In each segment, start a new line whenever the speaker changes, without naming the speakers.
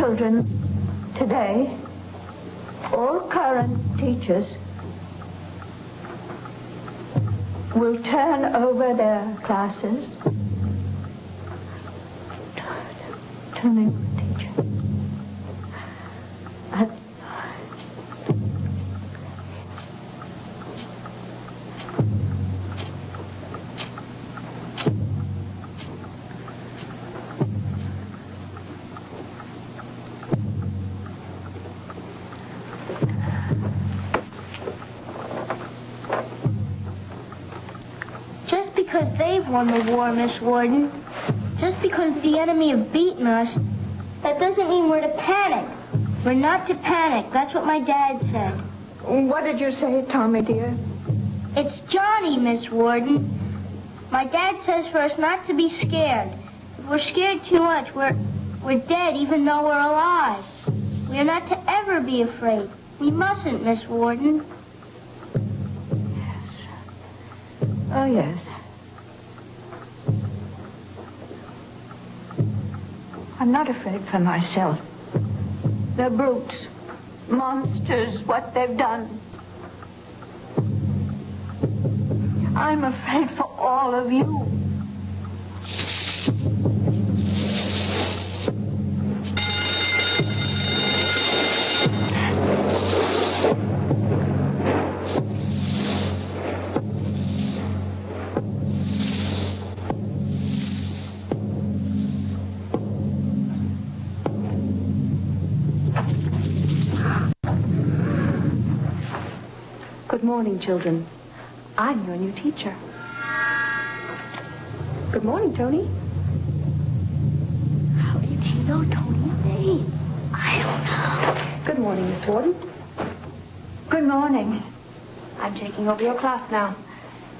children today, all current teachers, will turn over their classes. Turning
because they've won the war, Miss Worden, just because the enemy have beaten us, that doesn't mean we're to panic. We're not to panic. That's what my dad said.
What did you say, Tommy dear?
It's Johnny, Miss Worden. My dad says for us not to be scared. If we're scared too much, we're, we're dead even though we're alive. We are not to ever be afraid. We mustn't, Miss Worden.
Yes. Oh, yes. I'm not afraid for myself. They're brutes, monsters, what they've done. I'm afraid for all of you.
Morning, children. I'm your new teacher. Good morning, Tony.
How did you know Tony's name? I don't know.
Good morning, Miss Worden.
Good morning.
I'm taking over your class now.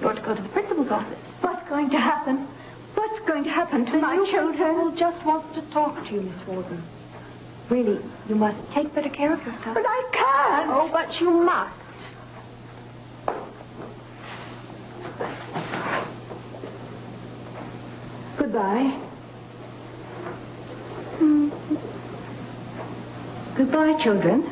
You're to go to the principal's office.
What's going to happen? What's going to happen to my
new
children?
principal just wants to talk to you, Miss Worden. Really, you must take better care of yourself.
But I can't.
Oh, but you must.
Goodbye. Hmm. Goodbye, children.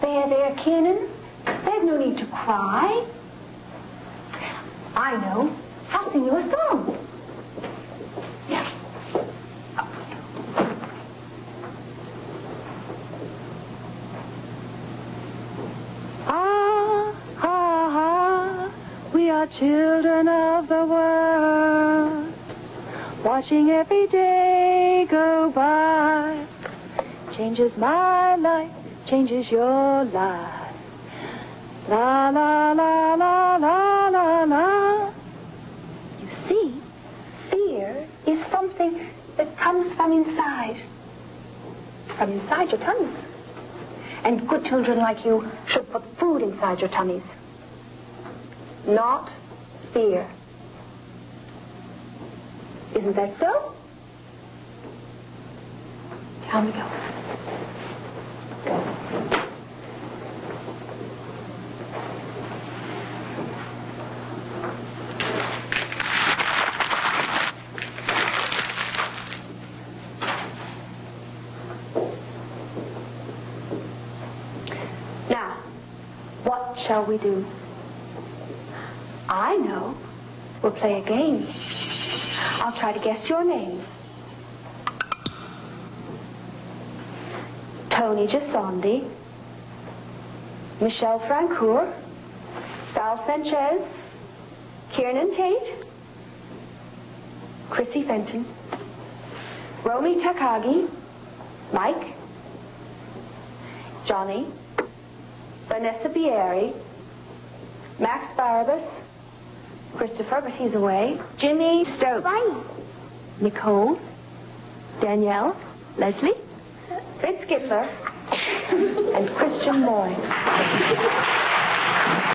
There, there, Kiernan. There's no need to cry. I know. I'll sing you a song. Children of the world, watching every day go by. Changes my life, changes your life. La, la, la, la, la, la, la. You see, fear is something that comes from inside. From inside your tummies. And good children like you should put food inside your tummies. Not fear. Isn't that so? Tell me go. Go. Now, what shall we do? I know. We'll play a game. I'll try to guess your names. Tony Gisondi, Michelle Francoeur, Sal Sanchez, Kiernan Tate, Chrissy Fenton, Romy Takagi, Mike, Johnny, Vanessa Biery, Max Barabas, Christopher, but he's away, Jimmy Stokes,
Right.
Nicole, Danielle, Leslie, Fitz Gitler, and Christian Moy.